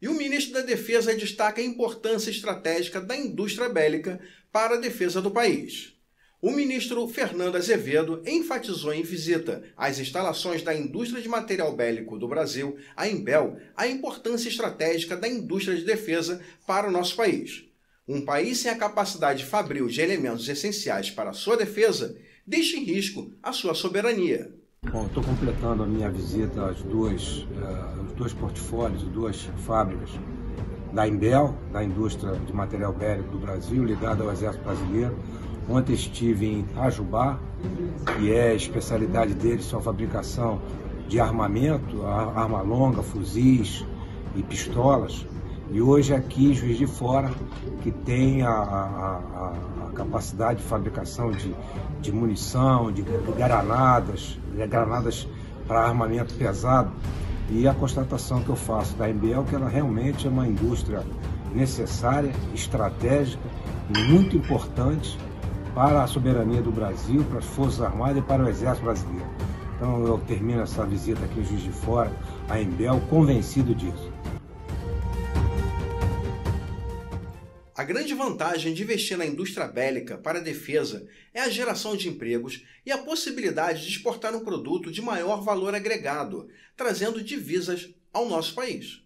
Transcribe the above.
E o ministro da Defesa destaca a importância estratégica da indústria bélica para a defesa do país. O ministro Fernando Azevedo enfatizou em visita às instalações da indústria de material bélico do Brasil, a Embel, a importância estratégica da indústria de defesa para o nosso país. Um país sem a capacidade fabril de elementos essenciais para sua defesa deixa em risco a sua soberania. Bom, estou completando a minha visita às duas, uh, os dois portfólios, duas fábricas da Embel, da indústria de material bélico do Brasil, ligada ao Exército Brasileiro. Ontem estive em Itajubá, que é a especialidade deles, sua fabricação de armamento, arma longa, fuzis e pistolas. E hoje aqui Juiz de Fora, que tem a, a, a capacidade de fabricação de, de munição, de, de granadas, de granadas para armamento pesado. E a constatação que eu faço da MBL é que ela realmente é uma indústria necessária, estratégica, muito importante para a soberania do Brasil, para as Forças Armadas e para o Exército Brasileiro. Então eu termino essa visita aqui em Juiz de Fora, a Embel, convencido disso. A grande vantagem de investir na indústria bélica para a defesa é a geração de empregos e a possibilidade de exportar um produto de maior valor agregado, trazendo divisas ao nosso país.